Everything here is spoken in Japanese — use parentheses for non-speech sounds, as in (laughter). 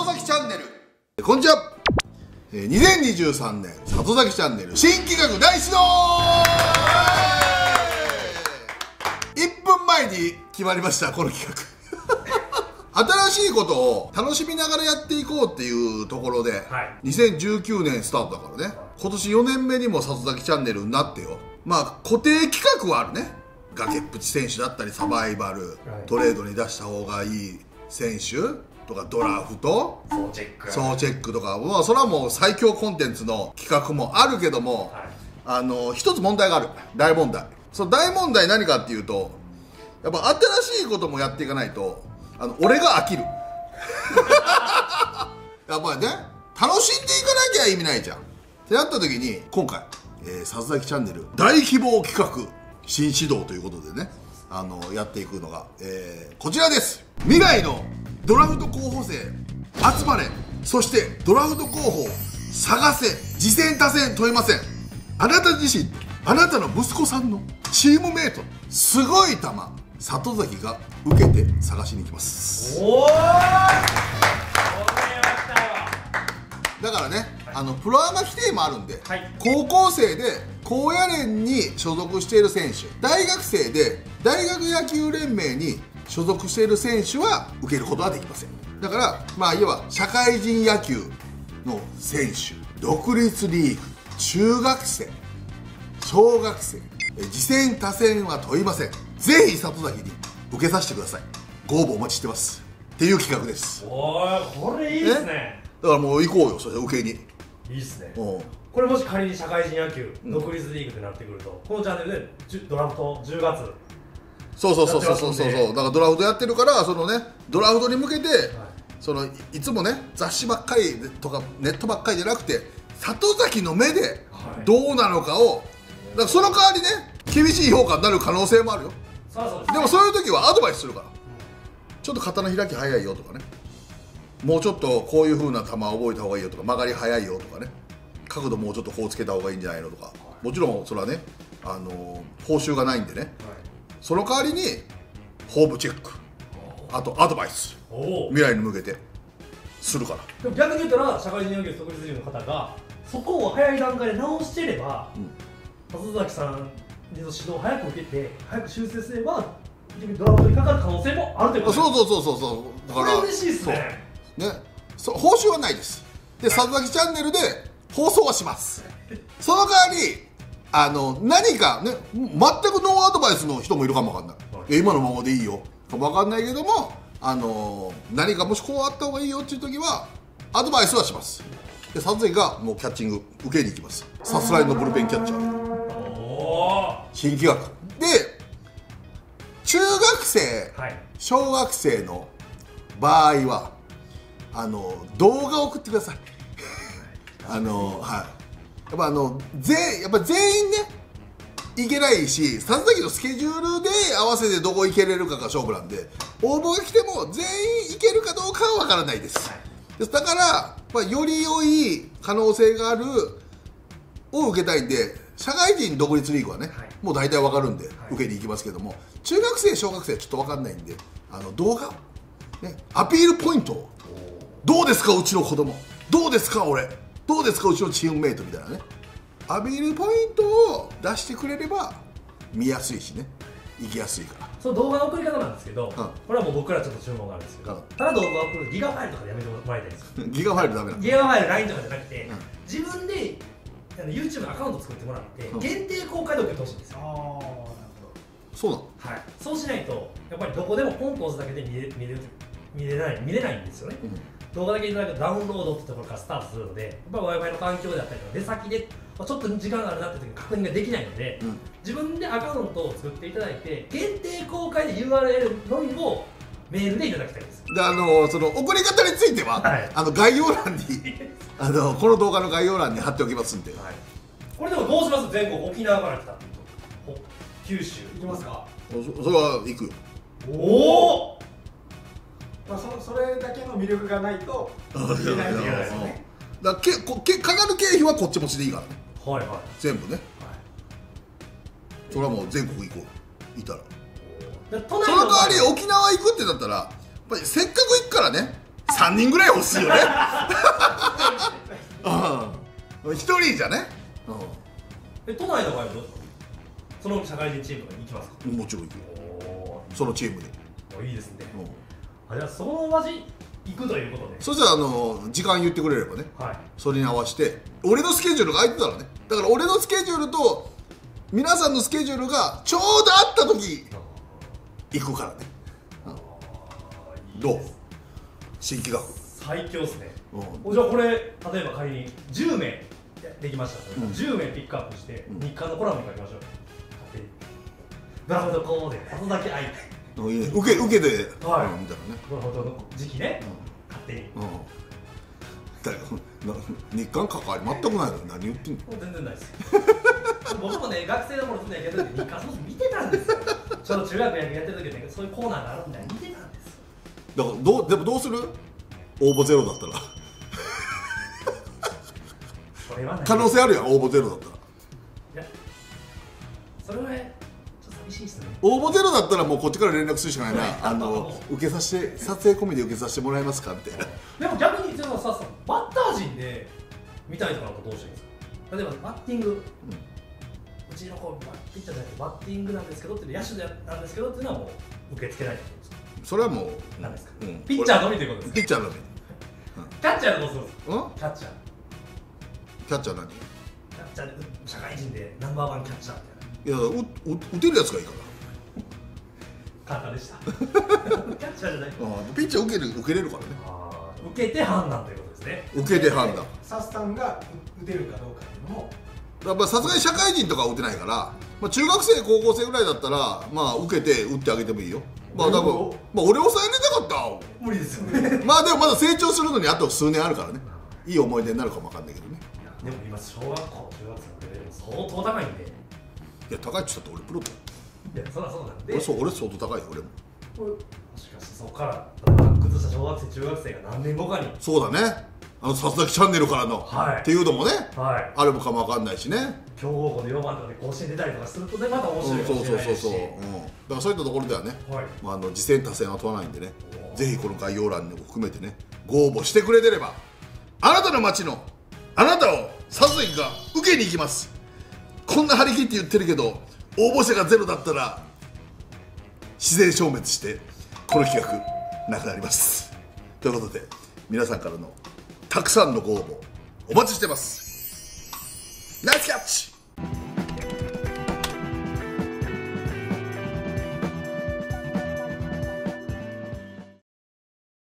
里崎チャンネル。こんにちは。えー2023年里崎チャンネル新企画大始動 !1 分前に決まりましたこの企画。(laughs) 新しいことを楽しみながらやっていこうっていうところで、はい。2019年スタートだからね。今年4年目にも里崎チャンネルになってよ。まあ固定企画はあるね。崖っぷち選手だったりサバイバル、トレードに出した方がいい選手とかドラフト？そうチェック。総チェックとか。まあそれはもう最強コンテンツの企画もあるけども、はい。あの一つ問題がある。大問題。その大問題何かっていうとやっぱ新しいこともやっていかないとあの俺が飽きる。(laughs) やっぱりね楽しんでいかなきゃ意味ないじゃん。ってなった時に今回「えー、さずきチャンネル大希望企画新始動」ということでねあのやっていくのが、えーこちらです。未来のドラフト候補生集まれ。そしてドラフト候補を探せ。次戦多戦問いません。あなた自身あなたの息子さんのチームメイトすごい球里崎が受けて探しに行きます。おおだからね、あのプロアマ規定もあるんで、はい。高校生で高野連に所属している選手大学生で大学野球連盟に所属している選手は受けることはできません。だからまあいわば社会人野球の選手独立リーグ中学生小学生え次戦多戦は問いません。ぜひ里崎に受けさせてください。ご応募お待ちしてます。っていう企画です。おーこれいいですね。だからもう行こうよそれ受けに。いいですね。うん。これもし仮に社会人野球、独立リーグってなってくるとこのチャンネルでドラフト10月そうそうそうそうそう。そうだからドラフトやってるからそのねドラフトに向けて、そのいいつもね雑誌ばっかりとかネットばっかりじゃなくて里崎の目ではい。どうなのかをだからその代わりね厳しい評価になる可能性もあるよ。そうそうでもそういう時はアドバイスするから。ちょっと肩の開き早いよとかね。もうちょっとこういう風な球覚えた方がいいよとか曲がり早いよとかね。角度もうちょっとこうつけた方がいいんじゃないのとか。もちろんそれはねあの報酬がないんでねその代わりにホームチェック。あとアドバイス。未来に向けて。するから。逆に言ったら社会人野球独立リーグの方がそこを早い段階で直してれば里崎さんの指導を早く受けて早く修正すればドラフトにかかる可能性もあるということそうそうそうそうそう。だからこれ嬉しいですね。ね。そう報酬はないです。で里崎チャンネルで放送はします。その代わりあの何かね全くノーアドバイスの人もいるかもわかんない、今のままでいいよ。わかんないけどもあの何かもしこうあった方がいいよっていう時はアドバイスはします。で里崎がもうキャッチング受けに行きます。さすらいのブルペンキャッチャー。新企画。で中学生はい。小学生の場合はあの動画を送ってください。あのはいやっぱあの全やっぱ全員ねいけないし里崎のスケジュールで合わせてどこ行けれるかが勝負なんで応募が来ても全員いけるかどうかは分からないです、ですだから、まあ、より良い可能性があるを受けたいんで社会人独立リーグはね、はい。もう大体分かるんで、い。受けに行きますけども中学生小学生はちょっと分かんないんであの動画、ね、アピールポイントを。どうですかうちの子供。どうですか俺どうですかうちのチームメイトみたいなね。アピールポイントを出してくれれば見やすいしね。行きやすいから。その動画の送り方なんですけど、ん。これはもう僕らちょっと注文があるんですけど、うん。ただ動画を送るギガファイルとかでやめてもらいたいんですよ。ギガファイルダメなんだギガファイル LINE とかじゃなくて、うん。自分であの YouTube のアカウント作ってもらって、うん。限定公開で送ってほしいんですよ、そうなの？はい、そうしないとやっぱりどこでもポンと押すだけで見れ見れる見れない見れないんですよね、動画だけいただくとダウンロードってところからスタートするのでやっぱり w i f i の環境であったりとか出先でまあちょっと時間があるなって時に確認ができないので、うん。自分でアカウントを作っていただいて限定公開で URL のみをメールでいただきたいんです。であのその送り方については、はい。あの概要欄に (laughs) あのこの動画の概要欄に貼っておきますんで。はい、これでもどうします？全国沖縄から来たほ九州いきますか、そそれは行くよ。おおまあ、そそれだけの魅力がないといけないということですよねだからけこけかかる経費はこっち持ちでいいから。ねはいはい。全部ね。それはもう全国行こう。いたら。で都内その代わり沖縄行くってなったらやっぱりせっかく行くからね3人ぐらい欲しいよね。(laughs) うん。1人じゃね、え都内の場合はどうですかその社会人チームとかに行きますか？うん、もちろん行くよ。おそのチームに、おいいですね。うん、あじゃあその行くということで。そしたらあの時間言ってくれればね。はい。それに合わせて俺のスケジュールが空いてたらね。だから俺のスケジュールと皆さんのスケジュールがちょうどあった時行くからね。どう？新企画。最強ですね。うん。おじゃあこれ例えば仮に10名できました、うん。10名ピックアップして、うん。日刊のコラムに書きましょう。勝手に。ドラフトこうで里崎愛いい。ね受け受けで、はい。うんみたいなね。ドラフトの時期ね、勝手に。うん。だよな (laughs) 日韓関わり全くないの？に何言ってんの？全然ないです。僕もね学生の頃常にやってる時日刊スポーツ見てたんですよ。ちょうど中学やってる時ねそういうコーナーがあるんで見てたんですよ。だからどうでもどうする？応募ゼロだったら。それは可能性あるやん応募ゼロだったら。いやそれはねしいですね。応募ゼロだったらもうこっちから連絡するしかないな。あの受けさせて撮影込みで受けさせてもらえますかみたいなでも逆にそのささバッター陣で見たいとかどうしてるんですか？例えばバッティング、うちの子ピッチャーじゃなくてバッティングなんですけどっていう野手でなんですけどっていうのはもう受け付けないってことですか？それはもう何ですか、うん。ピッチャーのみということですか？ピッチャーのみ。キャッチャーでどうするんですか？うん？キャッチャー。キャッチャー何？キャッチャーで社会人でナンバーワンキャッチャーみたいやうう打てるやつがいいか簡単でした。キャッチャーじゃない。らうんピッチャー受ける受けれるからね。あー受けて判断ということですね。受けて判断。サスさんが打てるかどうかっていうのも。やっぱさすがに社会人とかは打てないから、まあ、中学生高校生ぐらいだったらまあ受けて打ってあげてもいいよ。まあ多分、まあ、俺抑えれなかっ無理ですよね。た (laughs) まあでもまだ成長するのにあと数年あるからね。いい思い出になるかもわかんないけどね。でも今小学校中学生のレベル相当高いんでいや高いっつったって俺プロだよ。いやそりゃそうなんで。俺そう俺相当高いよ俺も。もしかしてそこから発掘した小学生中学生が何年後かに。そうだね。あのさすがきチャンネルからの、はい。っていうのもねはい。あるかもわかんないしね。強豪校で4番とかで甲子園出たりとかするとねまた面うん白いかそうそうそうそう、もしれないしうん、だからそういったところではね、はい。まあ、あの次戦多戦は問わないんでね。ぜひこの概要欄にも含めてねご応募してくれてればあなたの街のあなたをサズイが受けに行きますこんな張り切って言ってるけど応募者がゼロだったら自然消滅してこの企画なくなります。ということで皆さんからのたくさんのご応募お待ちしてます。ナイスキャッチ!